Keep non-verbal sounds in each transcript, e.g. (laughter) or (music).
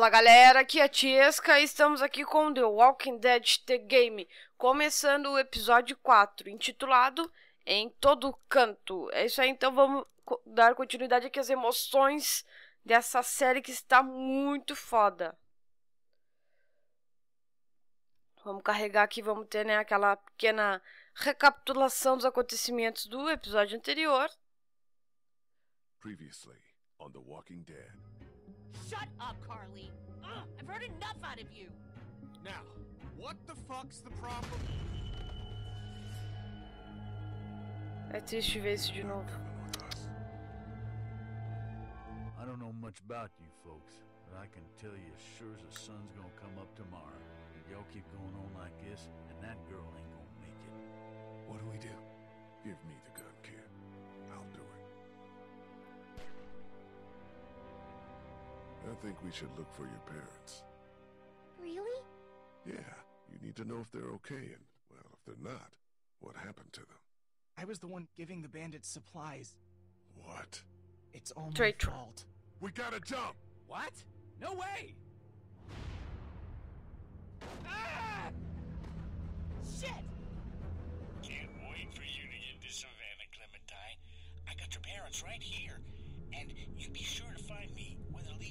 Olá galera, aqui é a Tiesca e estamos aqui com The Walking Dead The Game, começando o episódio 4, intitulado Em Todo Canto. É isso aí, então vamos dar continuidade aqui às emoções dessa série que está muito foda. Vamos carregar aqui, vamos ter né, aquela pequena recapitulação dos acontecimentos do episódio anterior. Previously on The Walking Dead. Shut up, Carley. Ugh, I've heard enough out of you. Now, what the fuck's the problem? É triste ver isso de novo. Coming with us. I don't know much about you folks, but I can tell you as sure as the sun's gonna come up tomorrow. If y'all keep going on like this, and that girl ain't gonna make it. What do we do? Give me the gun, I think we should look for your parents. Really? Yeah, you need to know if they're okay, and, well, if they're not, what happened to them. I was the one giving the bandits supplies. What? It's all my Traitor. fault. We gotta jump! What? No way! Ah! Shit! Can't wait for you to get to Savannah, Clementine. I got your parents right here, and you be sure to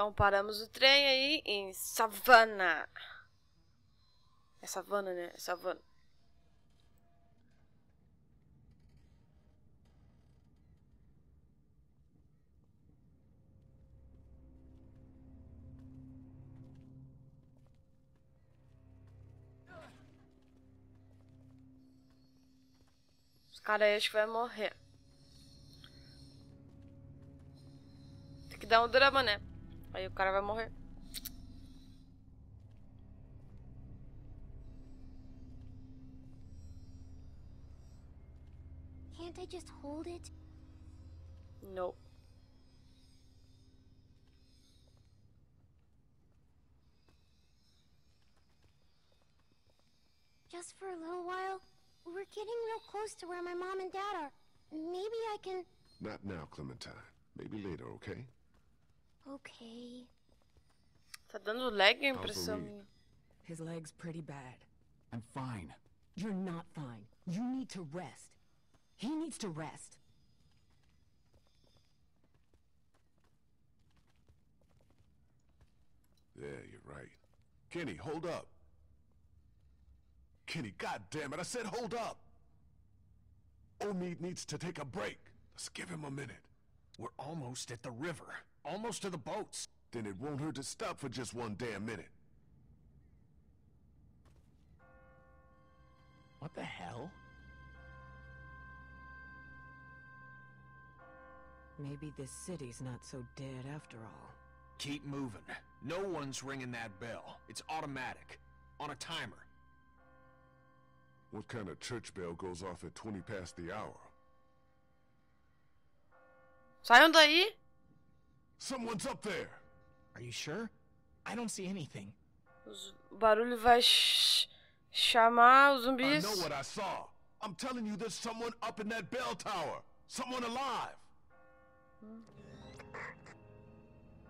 Então paramos o trem aí em Savannah. É Savannah, né? É Savannah. Os caras acho que vai morrer. Tem que dar um drama, né? Aí o cara vai morrer. Can't I just hold it? Não. Just for a little while? We're getting real close to where my mom and dad are. Maybe I can. Not now, Clementine. Maybe later, okay? Okay. Tá dando lag a How's the impressão minha. His leg's pretty bad. I'm fine. You're not fine. You need to rest. He needs to rest. Yeah, you're right. Kenny, hold up. Kenny, God damn it! I said hold up. Omid needs to take a break. Let's give him a minute. We're almost at the river. Almost to the boats. Then it won't hurt to stop for just one damn minute. What the hell? Maybe this city's not so dead after all. Keep moving. No one's ringing that bell. It's automatic. On a timer. What kind of church bell goes off at 20 past the hour? Saiam daí! Someone's up there! Are you sure? I don't see anything. Os- O barulho vai ch- chamar os zumbis. I know what I saw. I'm telling you, there's someone up in that bell tower. Someone alive.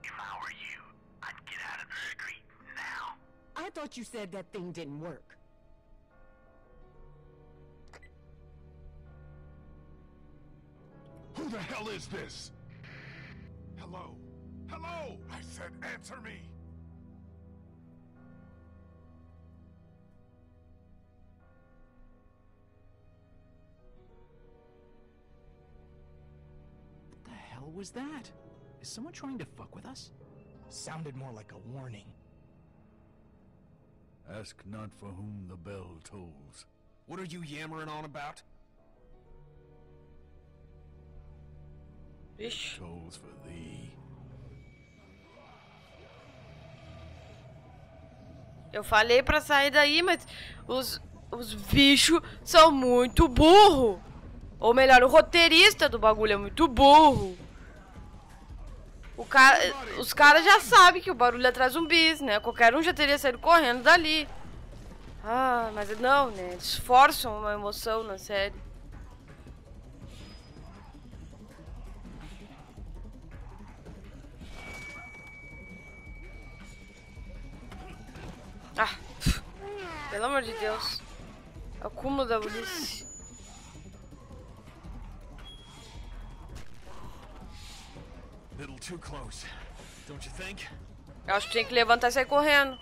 If I were you, I'd get out of the street now. I thought you said that thing didn't work. Who the hell is this? Hello? Hello? I said answer me. What the hell was that? Is someone trying to fuck with us? Sounded more like a warning. Ask not for whom the bell tolls. What are you yammering on about? Vixe. Eu falei pra sair daí, mas os, os bichos são muito burro. Ou melhor, o roteirista do bagulho é muito burro. O cara, os caras já sabem que o barulho é atrás zumbis, né? Qualquer um já teria saído correndo dali. Ah, mas não, né? Eles forçam uma emoção na série. Ah, pelo amor de Deus. É o cúmulo da burrice. Little too close, don't you think? Eu acho que tinha que levantar e sair correndo.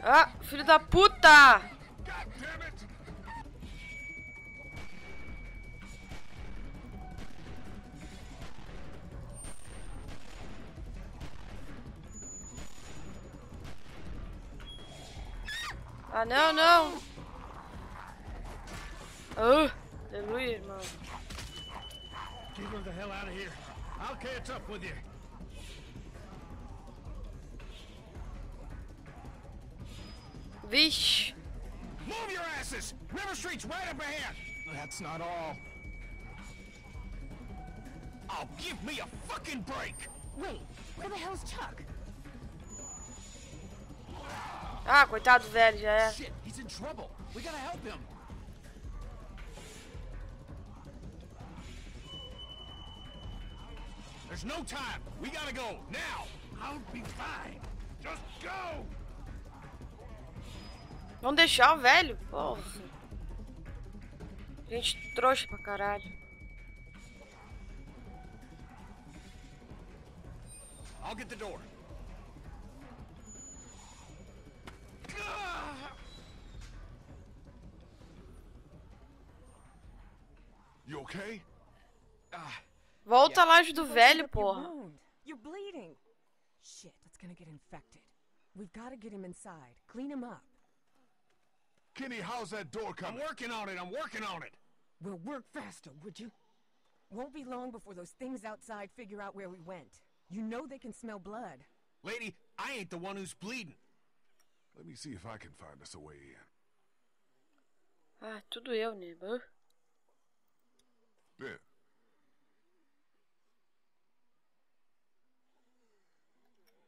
Ah, filho da puta! Ah, não, não! Ah, aleluia, irmão. Keep her the hell out of here. I'll catch up with you. Vixe! Move your asses! River Street's right up ahead! That's not all. Oh, give me a fucking break! Wait, where the hell's Chuck? Ah, coitado do velho, já é. There's no time! We gotta go, now! I'll be fine. Just go! Vamos deixar o velho? Porra. Gente trouxa pra caralho. I'll get the door. You okay? Volta lá do velho, Your porra. You're bleeding. Shit, it's gonna get infected. We've gotta get him inside. Clean him up. Kenny, how's that door coming? I'm working on it, I'm working on it! We'll work faster, would you? Won't be long before those things outside figure out where we went. You know they can smell blood. Lady, I ain't the one who's bleeding. Let me see if I can find us a way in. Ah, tudo eu, né?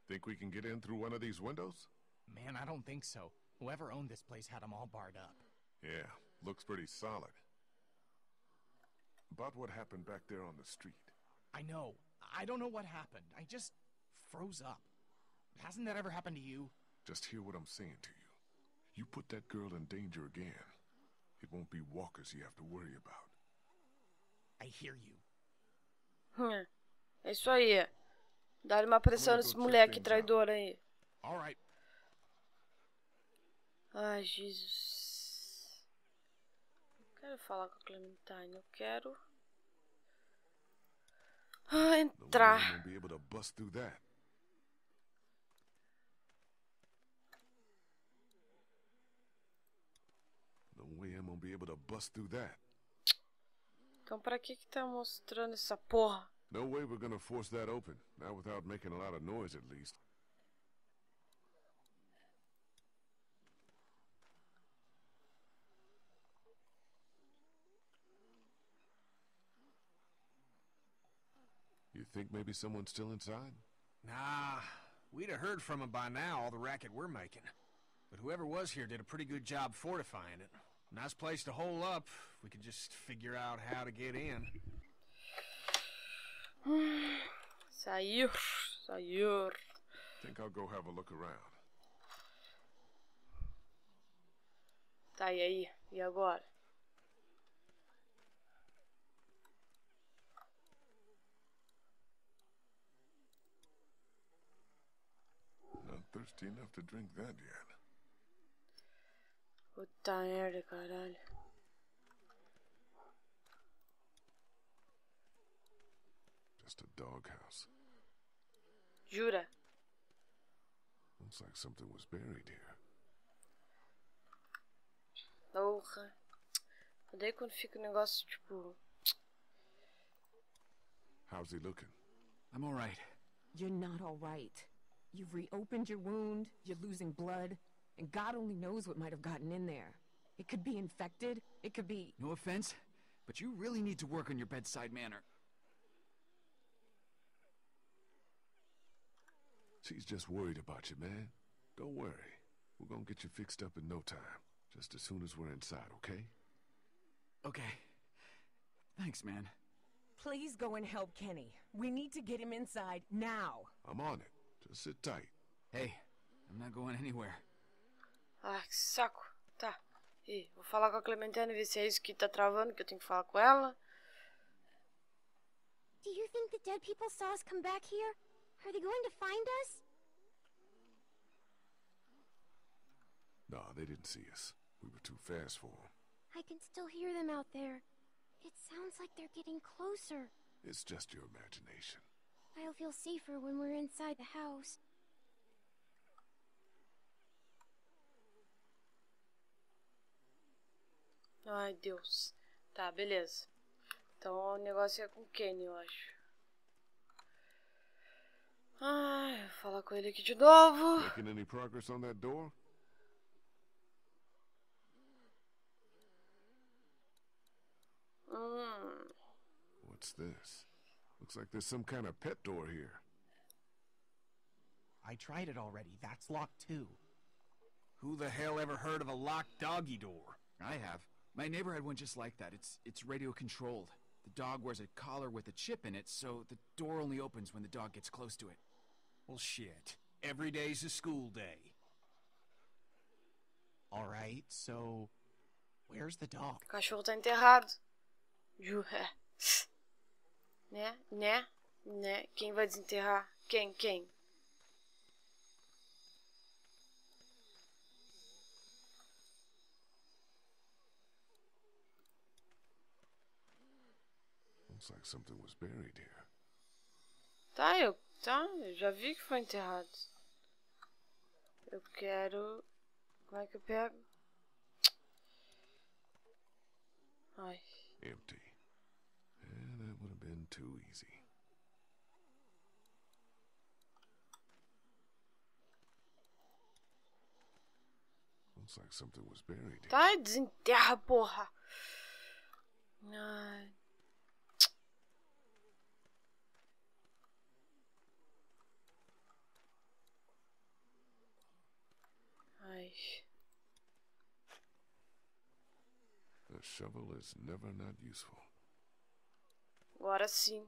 Think we can get in through one of these windows? Man, I don't think so. Whoever owned this place had them all barred up. Yeah, looks pretty solid. About what happened back there on the street. I know. I don't know what happened. I just froze up. Hasn't that ever happened to you? Just hear what I'm saying to you. You put that girl in danger again. It won't be walkers you have to worry about. I hear you. Hum. É isso aí. Dá uma pressão nesse moleque traidor aí. All right. Ai, Jesus. Eu quero falar com a Clementine. Eu quero. Ah, entrar. gonna be able to bust through that. No way I'm gonna be able to bust through that. Então, pra que que tá mostrando essa porra? No way we're gonna force that open. Not without making a lot of noise, at least. You think maybe someone's still inside? Nah, we'd have heard from him by now, all the racket we're making. But whoever was here did a pretty good job fortifying it. Nice place to hole up. We could just figure out how to get in. (sighs) Saiu. Saiu. Think I'll go have a look around. Tá, e aí? E agora? Not thirsty enough to drink that yet. Puta merda, caralho. Just a doghouse. Jura? Looks like something was buried here. Porra. Odeio quando fica um negócio tipo. How's he looking? I'm all right. You're not all right. You've reopened your wound, you're losing blood, and God only knows what might have gotten in there. It could be infected, it could be. No offense, but you really need to work on your bedside manner. She's just worried about you, man. Don't worry. We're gonna get you fixed up in no time. Just as soon as we're inside, okay? Okay. Thanks, man. Please go and help Kenny. We need to get him inside now. I'm on it. Just sit tight. Hey, I'm not going anywhere. Ah, que saco. Tá. Ih, vou falar com a Clementine e ver se é isso que tá travando, que eu tenho que falar com ela. Do you think the dead people saw us come back here? Are they going to find us? No, they didn't see us. We were too fast for them. I can still hear them out there. It sounds like they're getting closer. It's just your imagination. I'll feel safer when we're inside the house. Ai, Deus. Tá, beleza. Então o negócio é com o Kenny, eu acho. Ai, vou falar com ele aqui de novo. Making any progress on that door? Hum. What's this? Looks like there's some kind of pet door here. I tried it already. That's locked too. Who the hell ever heard of a locked doggy door? I have. My neighbor had one just like that. It's it's radio controlled. The dog wears a collar with a chip in it, so the door only opens when the dog gets close to it. Well, shit. Every day's a school day. All right, so where's the dog? O cachorro tá enterrado. Ju- Né? Né? Né? Quem vai desenterrar? Quem? Quem? Looks like something was buried here. Tá, eu, tá, eu já vi que foi enterrado. Eu quero. Como é que eu pego? Ai. Empty. Yeah, that would have been too easy. Looks like something was buried here. Tá, desenterra, porra. Ai. Ai. A shovel is never not useful. Agora sim.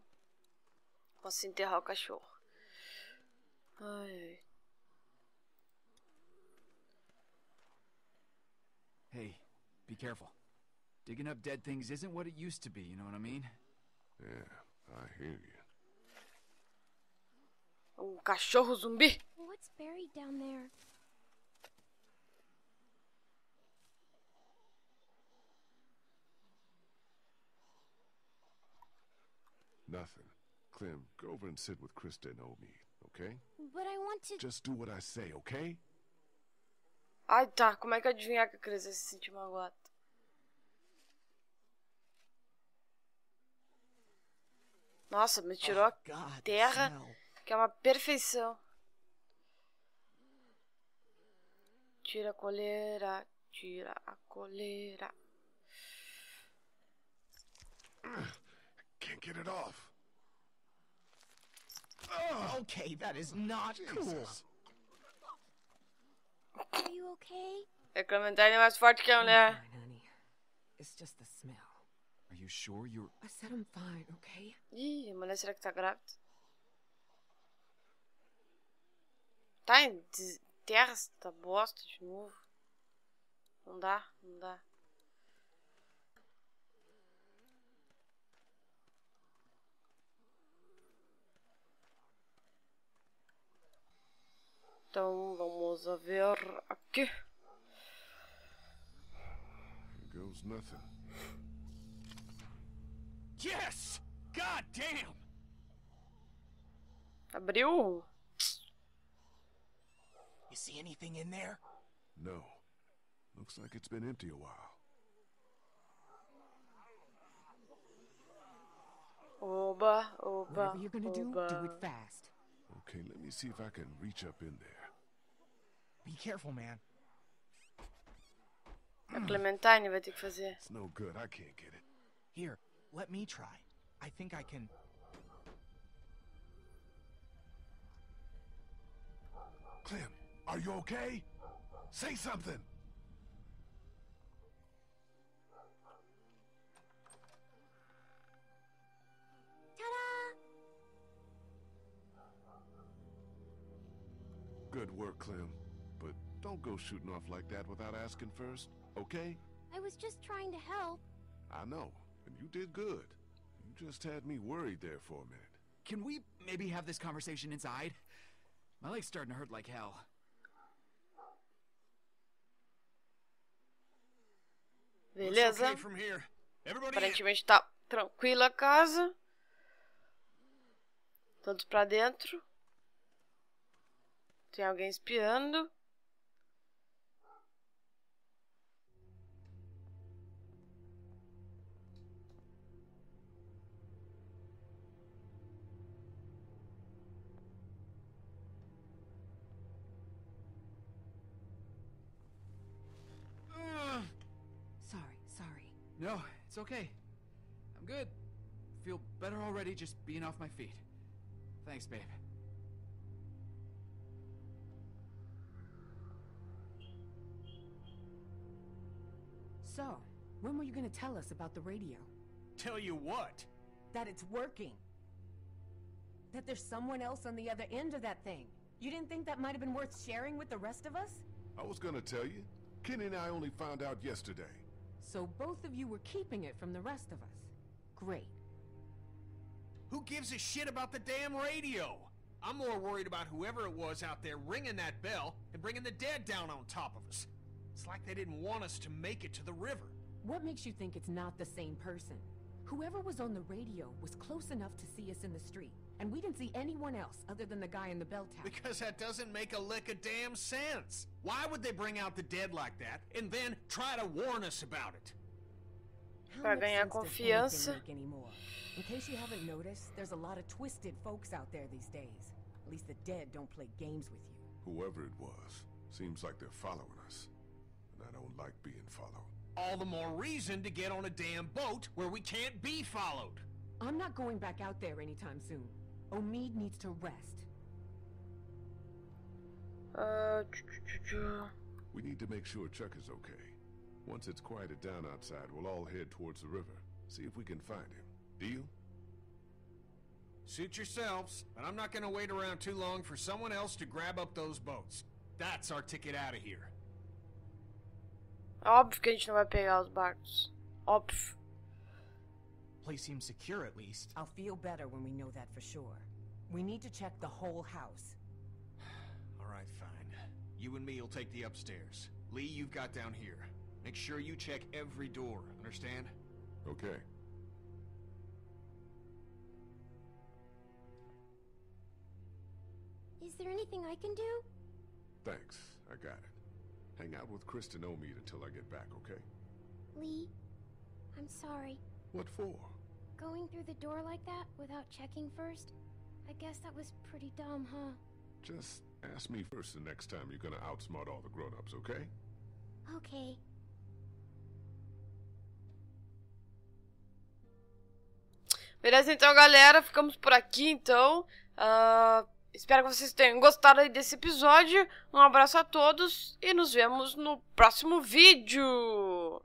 Posso enterrar o cachorro. Ai, ai. Hey, be careful. Digging up dead things isn't what it used to be, you know what I mean? Yeah, I hear you. Um cachorro zumbi. What's buried down there? Nothing. Clem, go over and sit with Krista and Omi, okay? But I want to. Just do what I say, okay? Ai, tá. Como é que eu adivinhar que a Cris vai se sentir magoada? Nossa, me tirou a the terra, que é uma perfeição. Tira a coleira, tira a coleira. Can't get it off. Ah. Okay, that is not cool. Are you okay? A Clementine é mais forte que a mulher. Fine, honey. It's just the smell. Are you sure you're... I said I'm fine, okay? Ih, a mulher será que tá grávida? Tá em des- terra essa bosta de novo. Não dá, não dá. Então vamos a ver aqui. goes nothing. Yes! God damn! Abriu? You see anything in there? No. Looks like it's been empty a while. Oba, oba, Whatever you're gonna do, do it fast. Okay, let me see if I can reach up in there. Be careful, man. A Clementine vai ter que fazer. It's no good. I can't get it. Here, let me try. I think I can. Clem, are you okay? Say something. Ta-da! Good work, Clem. But don't go shooting off like that without asking first, okay? I was just trying to help. I know, and you did good. You just had me worried there for a minute. Can we maybe have this conversation inside? My leg's starting to hurt like hell. Looks Beleza. okay from here. Everybody in. Aparentemente tá tranquila a casa. Todos pra dentro. Tem alguém espiando. It's okay. I'm good. Feel better already just being off my feet. Thanks, babe. So, when were you gonna tell us about the radio? Tell you what. That it's working. That there's someone else on the other end of that thing. You didn't think that might have been worth sharing with the rest of us? I was gonna tell you. Kenny and I only found out yesterday. So both of you were keeping it from the rest of us. Great. Who gives a shit about the damn radio? I'm more worried about whoever it was out there ringing that bell and bringing the dead down on top of us. It's like they didn't want us to make it to the river. What makes you think it's not the same person? Whoever was on the radio was close enough to see us in the street, and we didn't see anyone else other than the guy in the bell tower. Because that doesn't make a lick of damn sense. Why would they bring out the dead like that and then try to warn us about it? How much ganhar sense does confiança. anything make anymore? In case you haven't noticed, there's a lot of twisted folks out there these days. At least the dead don't play games with you. Whoever it was, seems like they're following us. And I don't like being followed. All the more reason to get on a damn boat where we can't be followed. I'm not going back out there anytime soon. Omid needs to rest. Uh, Tchu. We need to make sure Chuck is okay. Once it's quieted down outside, we'll all head towards the river. See if we can find him. Deal? Suit yourselves, but I'm not gonna wait around too long for someone else to grab up those boats. That's our ticket out of here. Óbvio que a gente não vai Place seems secure at least. I'll feel better when we know that for sure. We need to check the whole house. (sighs) All right, fine. You and me will take the upstairs. Lee, you've got down here. Make sure you check every door, understand? Okay. Is there anything I can do? Thanks. I got it. Hang out with Kristen Omid until I get back, okay? Lee, I'm sorry. What for? Going through the door like that without checking first? I guess that was pretty dumb, huh? Just ask me first the next time you're gonna outsmart all the grown-ups, okay? Okay. Beleza, então, galera, ficamos por aqui, então. Ah, espero que vocês tenham gostado aí desse episódio. Um abraço a todos e nos vemos no próximo vídeo.